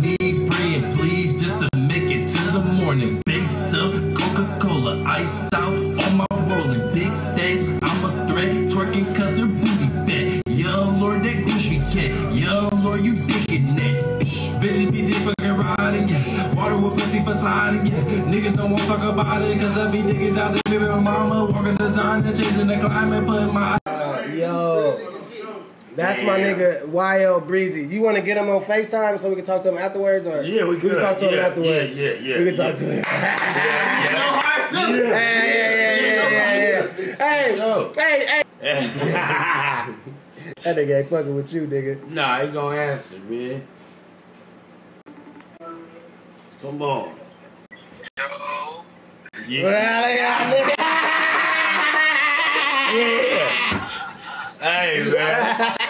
knees, praying please just to make it to the morning. Based up, Coca-Cola, iced out on my rolling. Big stacks, I'm a threat, twerking cause her booty fat. Young Lord, that goofy cat. Young Lord, you digging that. Busy be dick fucking riding, yeah. Water with pussy sliding, yeah. Niggas don't want to talk about it, cause I be digging out the baby mama. Walking design and chasing the climate, putting my yo. That's my nigga YL Breezy. You want to get him on FaceTime so we can talk to him afterwards, or Yeah, we can talk to him Yeah, afterwards. yeah, yeah, yeah, We can yeah. talk to him. Yeah, You know how I feel. Hey, hey, hey, hey, hey, hey, Yo. hey, hey. That nigga ain't fucking with you, nigga. nah, he gonna answer, man. Come on. Yo. Yeah. Well, yeah, nigga. yeah. Hey, man.